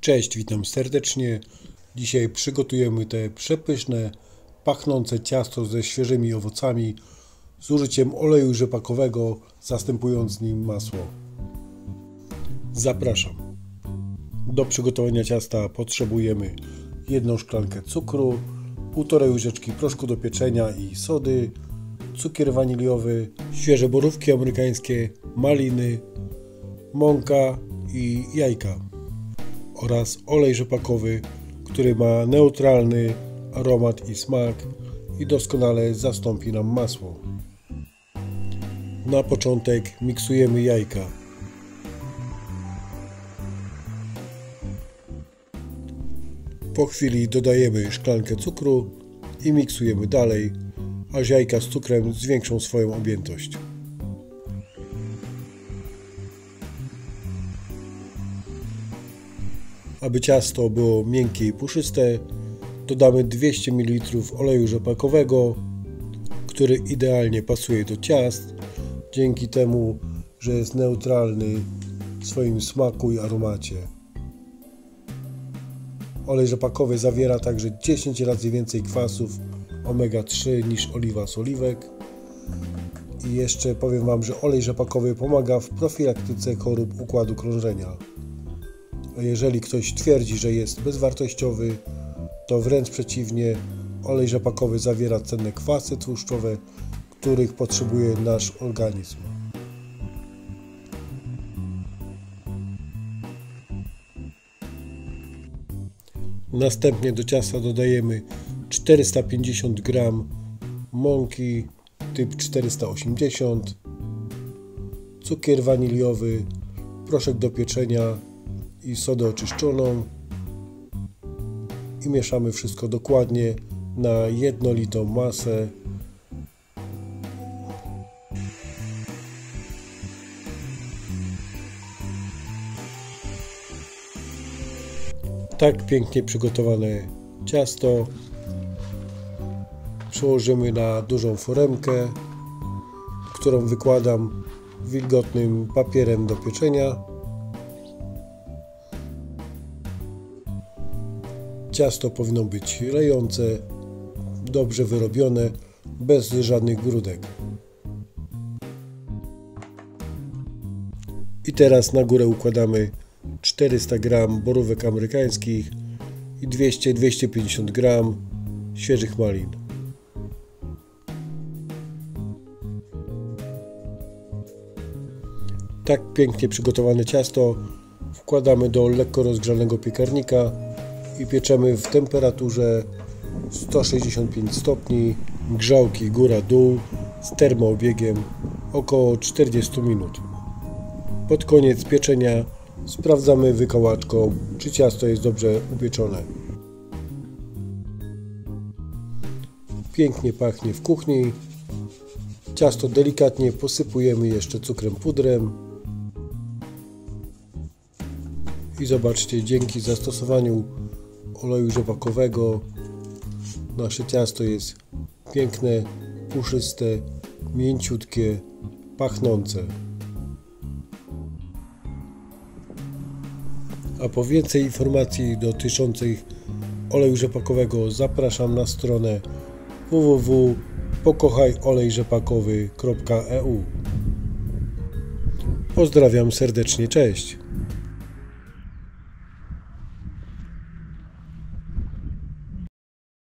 Cześć, witam serdecznie. Dzisiaj przygotujemy te przepyszne, pachnące ciasto ze świeżymi owocami z użyciem oleju rzepakowego, zastępując nim masło. Zapraszam. Do przygotowania ciasta potrzebujemy jedną szklankę cukru, półtorej łyżeczki proszku do pieczenia i sody, cukier waniliowy, świeże borówki amerykańskie, maliny, mąka i jajka oraz olej rzepakowy, który ma neutralny aromat i smak i doskonale zastąpi nam masło. Na początek miksujemy jajka. Po chwili dodajemy szklankę cukru i miksujemy dalej, aż jajka z cukrem zwiększą swoją objętość. Aby ciasto było miękkie i puszyste, dodamy 200 ml oleju rzepakowego, który idealnie pasuje do ciast, dzięki temu, że jest neutralny w swoim smaku i aromacie. Olej rzepakowy zawiera także 10 razy więcej kwasów omega-3 niż oliwa z oliwek. I jeszcze powiem Wam, że olej rzepakowy pomaga w profilaktyce chorób układu krążenia. Jeżeli ktoś twierdzi, że jest bezwartościowy, to wręcz przeciwnie, olej rzepakowy zawiera cenne kwasy tłuszczowe, których potrzebuje nasz organizm. Następnie do ciasta dodajemy 450 g mąki typ 480, cukier waniliowy, proszek do pieczenia i sodę oczyszczoną i mieszamy wszystko dokładnie na jednolitą masę. Tak pięknie przygotowane ciasto przełożymy na dużą foremkę, którą wykładam wilgotnym papierem do pieczenia. Ciasto powinno być lejące, dobrze wyrobione, bez żadnych grudek. I teraz na górę układamy 400 g borówek amerykańskich i 200-250 g świeżych malin. Tak pięknie przygotowane ciasto wkładamy do lekko rozgrzanego piekarnika i pieczemy w temperaturze 165 stopni, grzałki góra-dół z termoobiegiem około 40 minut. Pod koniec pieczenia sprawdzamy wykołaczką, czy ciasto jest dobrze upieczone. Pięknie pachnie w kuchni. Ciasto delikatnie posypujemy jeszcze cukrem pudrem. I zobaczcie, dzięki zastosowaniu oleju rzepakowego nasze ciasto jest piękne, puszyste, mięciutkie, pachnące. A po więcej informacji dotyczących oleju rzepakowego zapraszam na stronę www.pokochajolejrzepakowy.eu Pozdrawiam serdecznie, cześć!